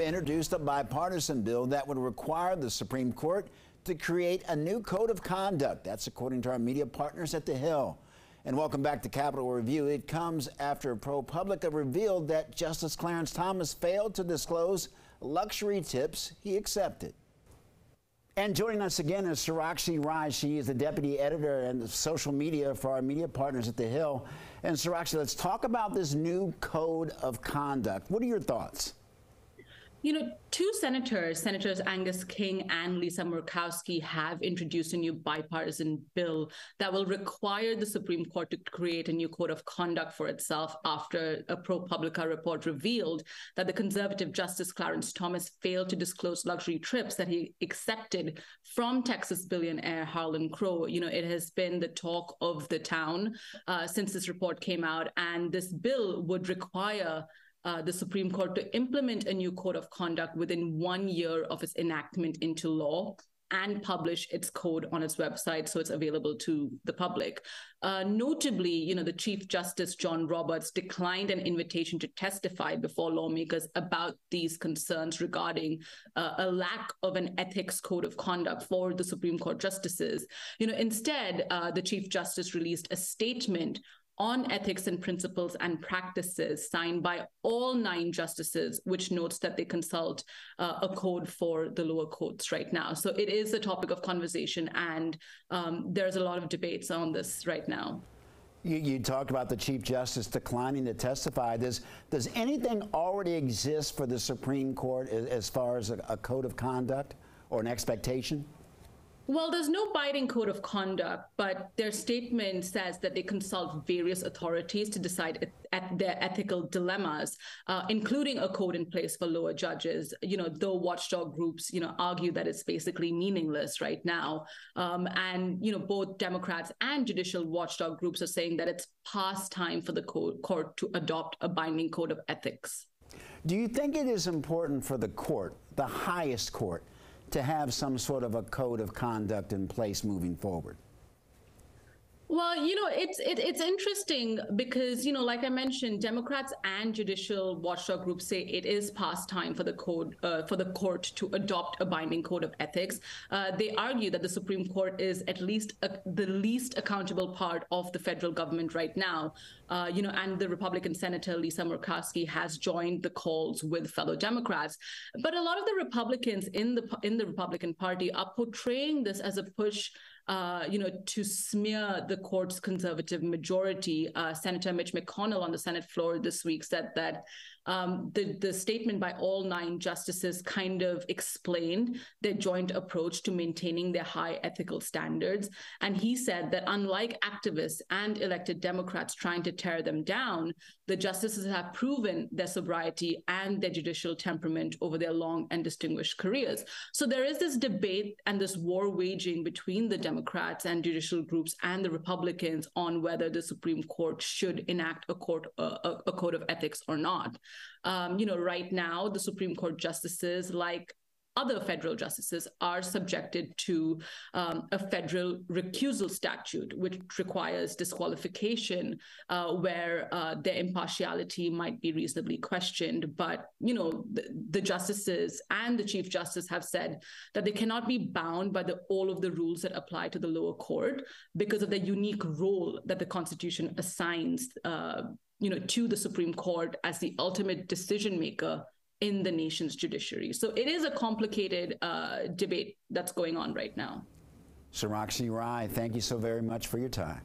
introduced a bipartisan bill that would require the Supreme Court to create a new code of conduct. That's according to our media partners at The Hill. And welcome back to Capitol Review. It comes after ProPublica revealed that Justice Clarence Thomas failed to disclose luxury tips he accepted. And joining us again is Sarakshi Rai. She is the deputy editor and social media for our media partners at The Hill. And Sarakshi, let's talk about this new code of conduct. What are your thoughts? You know, two senators, Senators Angus King and Lisa Murkowski, have introduced a new bipartisan bill that will require the Supreme Court to create a new code of conduct for itself after a ProPublica report revealed that the conservative Justice Clarence Thomas failed to disclose luxury trips that he accepted from Texas billionaire Harlan Crow. You know, it has been the talk of the town uh, since this report came out, and this bill would require uh, the Supreme Court to implement a new code of conduct within one year of its enactment into law and publish its code on its website so it's available to the public. Uh, notably, you know, the Chief Justice John Roberts declined an invitation to testify before lawmakers about these concerns regarding uh, a lack of an ethics code of conduct for the Supreme Court justices. You know, instead, uh, the Chief Justice released a statement on ethics and principles and practices signed by all nine justices, which notes that they consult uh, a code for the lower courts right now. So it is a topic of conversation, and um, there's a lot of debates on this right now. You, you, talked about the Chief Justice declining to testify. Does, does anything already exist for the Supreme Court as, as far as a, a code of conduct or an expectation? Well, there's no binding code of conduct, but their statement says that they consult various authorities to decide at their ethical dilemmas, uh, including a code in place for lower judges. You know, though watchdog groups, you know, argue that it's basically meaningless right now, um, and you know, both Democrats and judicial watchdog groups are saying that it's past time for the court to adopt a binding code of ethics. Do you think it is important for the court, the highest court? To have some sort of a code of conduct in place moving forward? Well, you know, it's it, it's interesting because you know, like I mentioned, Democrats and judicial watchdog groups say it is past time for the code uh, for the court to adopt a binding code of ethics. Uh, they argue that the Supreme Court is at least a, the least accountable part of the federal government right now. Uh, you know, and the Republican Senator Lisa Murkowski has joined the calls with fellow Democrats. But a lot of the Republicans in the in the Republican Party are portraying this as a push uh, you know, to smear the court's conservative majority. Uh, Senator Mitch McConnell on the Senate floor this week said that um, the, the statement by all nine justices kind of explained their joint approach to maintaining their high ethical standards. And he said that unlike activists and elected Democrats trying to tear them down, the justices have proven their sobriety and their judicial temperament over their long and distinguished careers. So there is this debate and this war waging between the Democrats and judicial groups and the Republicans on whether the Supreme Court should enact a court uh, a, a code of ethics or not. Um, you know, right now, the Supreme Court justices, like other federal justices are subjected to um, a federal recusal statute, which requires disqualification uh, where uh, their impartiality might be reasonably questioned. But, you know, the, the, justices and the chief justice have said that they cannot be bound by the, all of the rules that apply to the lower court because of the unique role that the Constitution assigns uh, you know, to the Supreme Court as the ultimate decision maker in the nation's judiciary. So it is a complicated uh, debate that's going on right now. Sarakshi Rai, thank you so very much for your time.